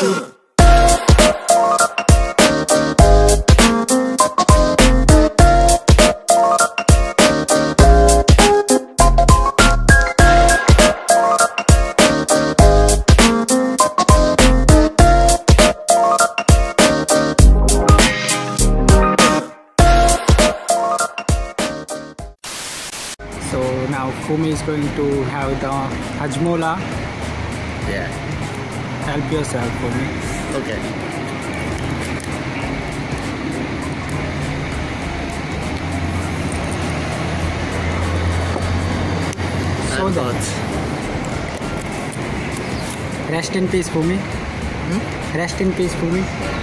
So Fumi is going to have the hajmola. Yeah. Help yourself, Fumi. Okay. So I'm that rest in peace, Fumi. Hmm? Rest in peace, Fumi.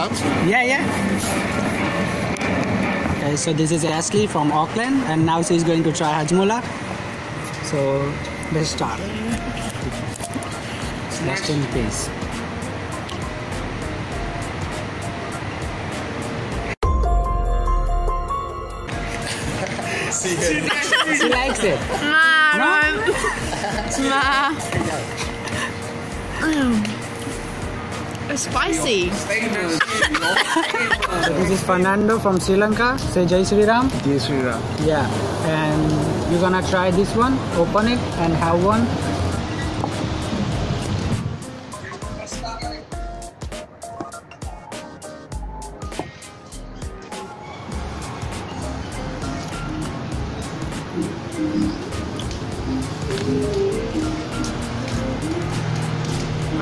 Out? Yeah, yeah. Okay, so this is Ashley from Auckland, and now she's going to try hajmola. So let's start. Rest in peace. She likes it. Ma, No? It's spicy. This is Fernando from Sri Lanka. Say Jai Sri Ram. Jai Sri Ram. Yeah, and you're gonna try this one. Open it and have one.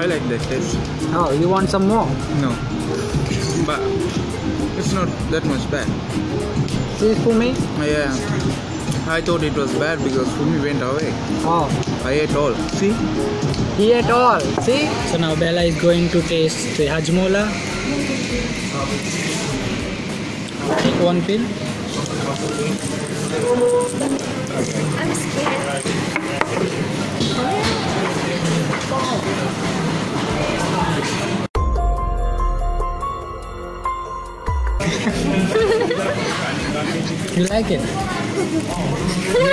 Like that taste. Oh, you want some more? No. But it's not that much bad. This for me. Yeah. I thought it was bad because Fumi went away. Oh, I ate all. See? he ate all. See? So now Bella is going to taste the hajmola. Take one pill. I'm scared. You like it? You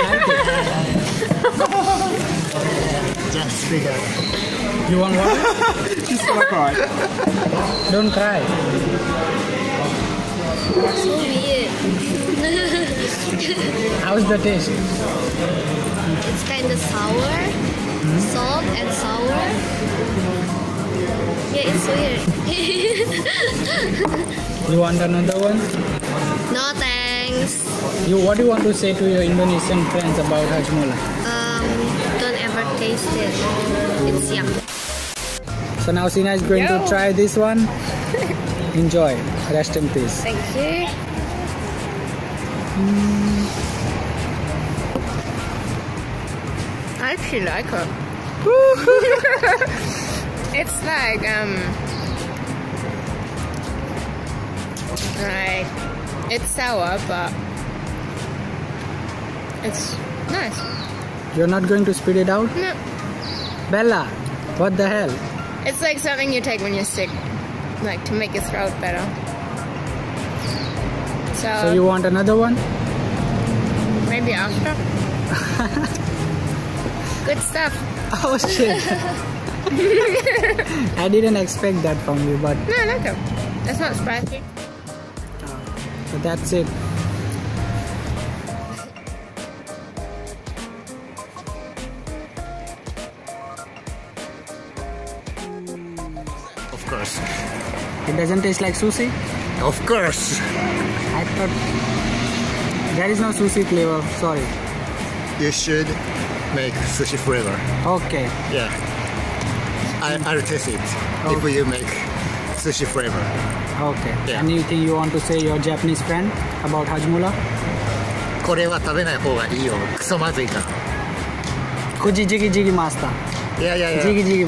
like it? Just speak out. You want water? She's gonna cry. Don't cry. So weird. How's the taste? it's kind of sour, salt and sour. Yeah, it's weird. You want another one? no thanks. You what do you want to say to your Indonesian friends about hajmola? Um, don't ever taste it. It's yuck. So now Sina is going to try this one. Enjoy. Rest in peace. Thank you. I actually like it. it's like um like it's sour but it's nice. You're not going to spit it out? No. Bella, what the hell? It's like something you take when you're sick, like to make your throat better. So, So you want another one? maybe after. Good stuff. Oh shit. I didn't expect that from you, but No, I like it. It's not spicy. So that's it. Of course. It doesn't taste like sushi? Of course. I thought there is no sushi flavor. Sorry. You should make sushi flavor. Okay. Yeah. I, I'll taste it if you make sushi flavor. Okay. Yeah. Anything you want to say your Japanese friend about hajmola? これは食べない方がいいよ。クソまずいから。Kuji jigi jigi master. いやいやいや。ジギジ